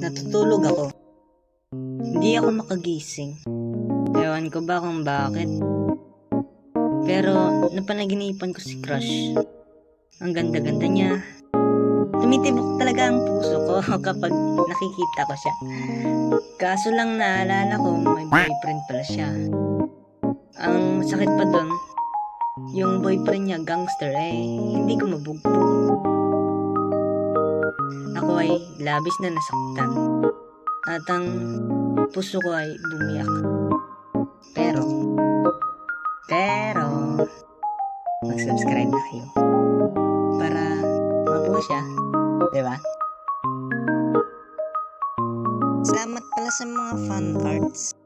Natutulog ako. Hindi ako makagising. Ewan ko ba kung bakit. Pero napanaginipan ko si Crush. Ang ganda-ganda niya. Tumitibok talaga ang puso ko kapag nakikita ko siya. Kaso lang naalala ko may boyfriend pala siya. Ang sakit pa doon, yung boyfriend niya gangster eh, hindi ko mabugbog. Ako ay labis na nasaktan. At ang puso ko ay bumiyak. Pero, pero, mag-subscribe na kayo. Para mabuo siya. Diba? Salamat pala sa mga fan arts.